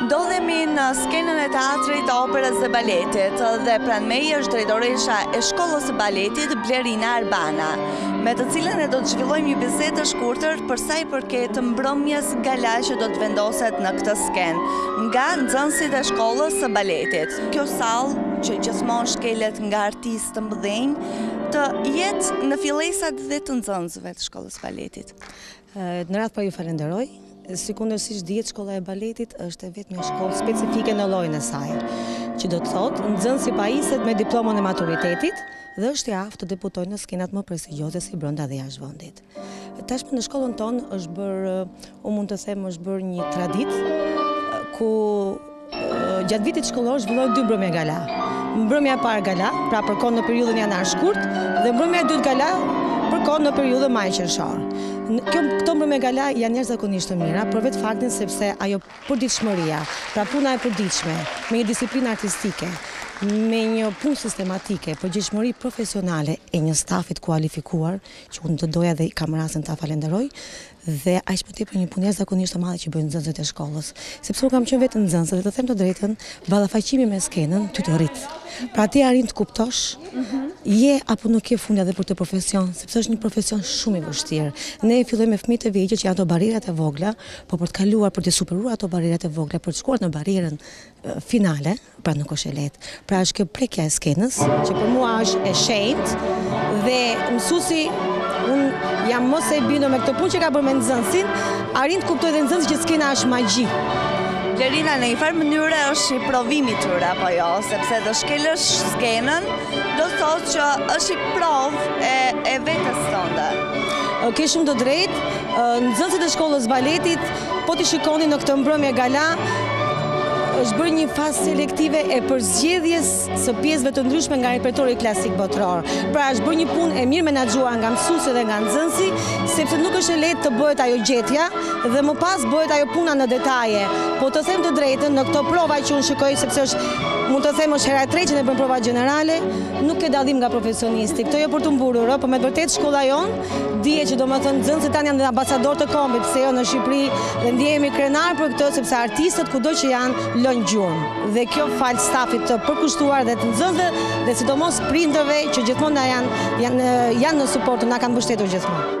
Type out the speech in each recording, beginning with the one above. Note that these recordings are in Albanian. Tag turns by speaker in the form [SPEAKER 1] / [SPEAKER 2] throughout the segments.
[SPEAKER 1] Ndodhemi në skenën e teatrit të operës dhe baletit dhe pranë meje është drejtoresha e shkollës së baletit Blerina Arbana, me të cilën e do të zhvillojmë një bisedë të shkurtër përsa i përket mbrëmjes gala që do të vendoset në këtë skenë, nga nxënësit e shkollës së baletit. Kjo sallë që gjithmonë shkelet nga artistë të mëdhenj, të jetë në fillesat dhe të nxënësve të shkollës së baletit.
[SPEAKER 2] Në radhë të parë ju falenderoj. Sikundër siç dihet, shkolla e baletit është e vetmja shkollë specifike në llojin e saj, që do të thotë nxënësi pajiset me diplomën e maturitetit dhe është i aftë të debutojë në skenat më prestigjioze si brenda dhe jashtë vendit. Tashmë në shkollën tonë është bërë, u mund të them, është bërë një traditë ku Gjatë vitit shkollor zhvillohen dy mbrëmje gala. Mbrëmja e parë gala, pra përkon në periudhën janar shkurt, dhe mbrëmja e dytë gala përkon në periudhën maj qershor. Këto mbrëmje gala janë jashtëzakonisht të mira, për vetë faktin sepse ajo përditshmëria, pra puna e përditshme, me një disiplinë artistike, me një punë sistematike, përgjegjshmëri profesionale e një stafi të kualifikuar, që unë do doja dhe kam rastin ta falenderoj, dhe aq më tepër një punë jashtëzakonisht të madhe që bëjnë nxënësit e shkollës, sepse unë kam qenë vetë nxënës dhe të them të drejtën, ballafaqimi me skenën ty të rrit. Pra ti arrin të kuptosh, mhm. je apo nuk je fundja edhe për këtë profesion, sepse është një profesion shumë i vështirë. Ne fillojmë me fëmijët e vegjël që janë ato barrierat e vogla, po për të kaluar, për të superuar ato barrierat e vogla, për të shkuar në barrierën finale, Pra nuk është e lehtë. Pra është kjo prekja e skenës, që për mua është e shenjtë dhe mësuesi unë jam më se e bindur me këtë punë që ka bërë me nxënësin, arrin të kuptojë dhe nxënësi që skena është magji.
[SPEAKER 1] Blerina në një farë mënyre është një provim i tyre, apo jo, sepse të shkelësh skenën, do të thotë që është një provë e, e vetes tënde.
[SPEAKER 2] Ke shumë të drejtë, nxënësit e shkollës së baletit, Po t'i shikoni në këtë mbrëmje gala, është bërë një fazë selektive e përzgjedhjes së pjesëve të ndryshme nga repertori klasik botëror. Pra është bërë një punë e mirë menaxhuar nga mësuesi dhe nga nxënësi, sepse nuk është e lehtë të bëhet ajo gjetja dhe më pas bëhet ajo puna në detaje. Po të them të drejtën, në këto prova që unë shikoj sepse është mund të them është hera e tretë që ne bëjmë provë gjenerale, nuk ke dallim nga profesionisti. Këtë jo për t'u mburur, po me të vërtetë shkolla jonë dihet që domethënë nxënësit tanë janë dhe ambasador të kombit, pse jo në Shqipëri, dhe ndjehemi krenarë për këtë, sepse artistët kudo që janë, lënë gjurmë. Dhe kjo falë stafit të përkushtuar dhe të nxënësve dhe sidomos prindërve që gjithmonë na janë, janë, në suport, na kanë mbështetur gjithmonë.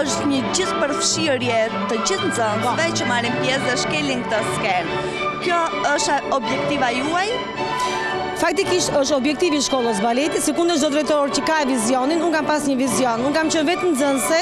[SPEAKER 1] Është një gjithëpërfshirje të gjithë nxënësve që marrin pjesë dhe shkelin këtë skenë. Kjo është objektiva juaj?
[SPEAKER 2] Faktikisht është objektivi i shkollës baletit, sikundër çdo drejtor që ka e vizionin, unë kam pas një vizion, unë kam qenë vetë nxënëse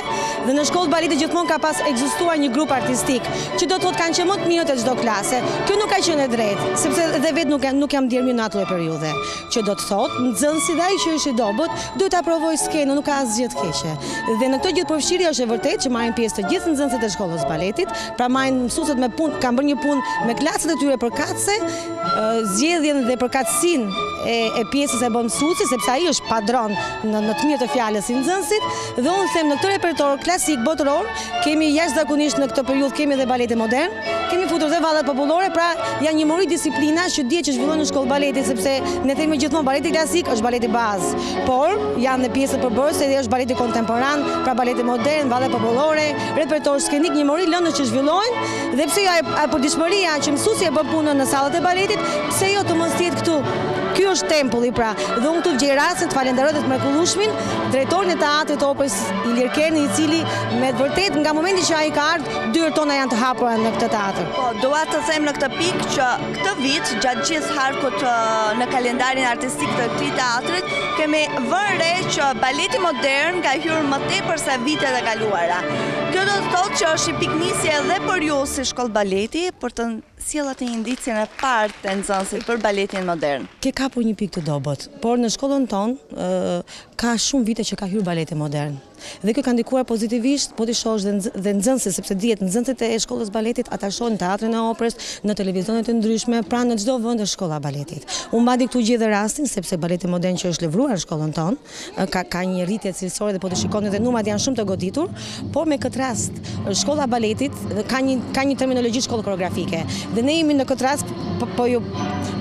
[SPEAKER 2] dhe në shkollë baleti gjithmonë ka pas ekzistuar një grup artistik, që do të thotë kanë qenë më të mirët e çdo klase. Kjo nuk ka qenë e drejtë, sepse dhe vetë nuk jam ndier mirë në atë periudhë. që do të thotë nxënësi dhe ai që është i dobët duhet ta provojë skenën, nuk ka asgjë të keqe. Dhe në këtë gjithëpërfshirje është e vërtetë që marrin pjesë të gjithë nxënësit e shkollës baletit, pra marrin mësuesit me punë, kanë bërë një punë me klasat e tyre përkatëse, zgjedhjen dhe përkatësinë e, e pjesës e bën mësuesi sepse ai është padron në, në të mirë të fjalës i nxënësit dhe unë them në këtë repertor klasik botëror Kemi jashtëzakonisht në këtë periudhë, kemi dhe baletin modern, kemi futur dhe vallet popullore, pra janë një mori disiplina që dihet që zhvillohen në shkollë baleti, sepse ne themi gjithmonë baleti klasik është baleti bazë, por janë pjesë përbërëse edhe është baleti kontemporan, pra baleti modern, vallet popullore, repertor skenik, një mori lëndë që zhvillojnë, dhe pse jo e përditshmëria që mësuesi e bën punën në sallat e baletit, pse jo të mos jetë këtu Ky është tempulli pra, dhe unë këtu gjej rastin të falenderoj dhe të mrekullushmin, drejtorin e teatrit të operës Ilir Kerni, i cili me të vërtet nga momenti që ai ka ardhur, dyert tona janë të hapura në këtë teatër.
[SPEAKER 1] Po, dua të them në këtë pikë që këtë vit, gjatë gjithë harkut në kalendarin artistik të këtij teatrit, kemi vënë re që baleti modern ka hyrë më tepër se vitet e kaluara. Kjo do të thotë që është një pikënisje edhe për ju si shkollë baleti, për të Sjellë atë indicien e parë te nxënësit për baletin modern.
[SPEAKER 2] Ke kapur një pikë të dobët. Por në shkollën tonë ka shumë vite që ka hyrë baleti modern. Dhe kjo ka ndikuar pozitivisht, po t'i shohësh dhe dhe nxënësit, sepse dihet nxënësit e shkollës baletit ata shkojnë në teatrin e operës, në televizione të ndryshme, pra në çdo vend është shkolla e baletit. Unë madje këtu gjej dhe rastin, sepse baleti modern që është lëvruar në shkollën tonë, ka ka një rritje cilësore dhe po të shikoni dhe numrat janë shumë të goditur, por me këtë rast shkolla e baletit ka një ka një terminologji shkollë koreografike. Dhe ne jemi në këtë rast po, po ju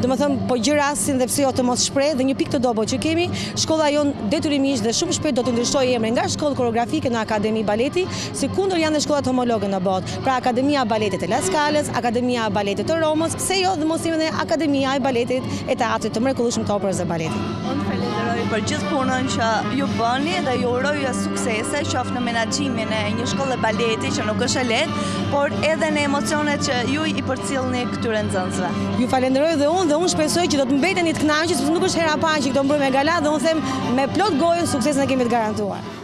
[SPEAKER 2] domethënë po gjej rastin dhe pse jo të mos shpreh dhe një pikë të dobët që kemi, shkolla jonë detyrimisht dhe shumë shpejt do të ndryshojë emrin nga shkollë koreografike në akademi baleti, sikundër janë dhe shkollat homologe në botë. Pra Akademia e Baletit të La Skalës, Akademia e Baletit të Romës, Pse jo dhe mos jemi ne Akademia e Baletit e Teatrit të mrekullueshëm të Operës dhe Baletit.
[SPEAKER 1] Unë ju falenderoj për gjithë punën që ju bëni dhe ju uroj ju suksese, qoftë në menaxhimin e një shkolle baleti që nuk është e lehtë, por edhe në emocionet që ju i përcillni këtyre nxënësve.
[SPEAKER 2] Ju falenderoj dhe unë dhe unë shpresoj që do të mbeteni të kënaqur, sepse nuk është hera e parë që këto mbrëmje gala dhe unë them me plot gojën suksesin e kemi të garantuar.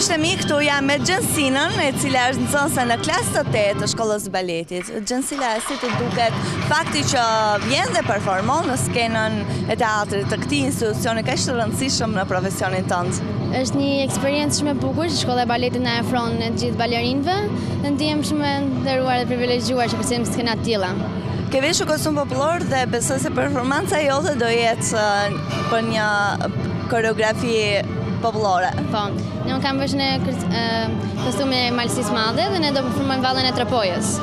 [SPEAKER 1] Miqtë e mi, këtu jam me Xhensilën, e cila është nxënëse në klasë të tetë të shkollës së baletit. Xhensila, si të duket, fakti që vjen dhe performon në skenën e teatrit të këtij institucioni kaq të rëndësishëm në profesionin tënd?
[SPEAKER 3] Është një eksperiencë shumë e bukur që shkolla e baletit na ofron ne të gjithë balerinëve dhe ndihem shumë e nderuar dhe e privilegjuar që përjetojmë skena të tilla.
[SPEAKER 1] Ke veshur kostum popullor dhe besoj se performanca jote do jetë uh, për një koreografi popullore.
[SPEAKER 3] Po, ne unë kam veshur uh, kostumin e Malësisë së Madhe dhe ne do performojmë vallen e Tropojës.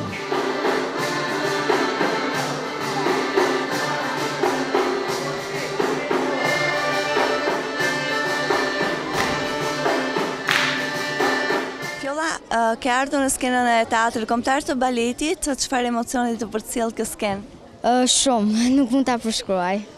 [SPEAKER 1] Fjolla, ke ardhur në skenën e Teatrit Kombëtar të Baletit, çfarë emocioni të përcjell kjo skenë?
[SPEAKER 3] Shumë, nuk mund ta përshkruaj.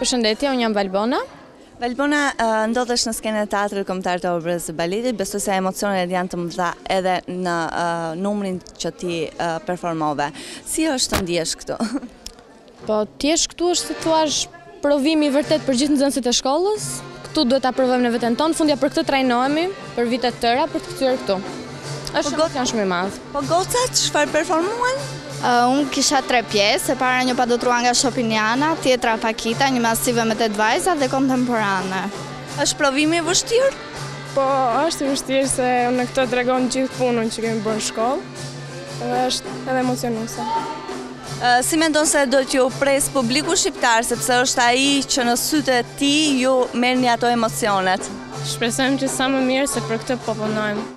[SPEAKER 4] Përshëndetje, unë jam Valbona.
[SPEAKER 1] Valbona, ndodhesh në skenën e Teatrit Kombëtar të Operës e Baletit, besoj se emocionet janë të mëdha edhe në numrin që ti performove. Si është të ndjesh këtu?
[SPEAKER 4] Po, të jesh këtu është si të thuash provimi i vërtetë për gjithë nxënësit e shkollës, Këtu duhet ta provojmë ne veten tonë, fundja për këtë trajnohemi për vite të tëra për t'u kthyer këtu. Është një emocion shumë i madh.
[SPEAKER 1] Po goca çfarë performuan?
[SPEAKER 5] Uh, unë kisha tre pjesë, e para një padotrua nga Shopiniana, tjetra Pakita, një masive me tetë vajza dhe kontemporane.
[SPEAKER 1] Është provimi i vështirë?
[SPEAKER 6] Po, është i vështirë se në këto tregon gjithë punën që kemi bërë në shkollë dhe është edhe emocionuese.
[SPEAKER 1] Si mendon se do t'ju presë publiku shqiptar, sepse është ai që në sytë e tij ju merrni ato emocionet?
[SPEAKER 6] Shpresojmë që sa më mirë se për këtë po punojmë.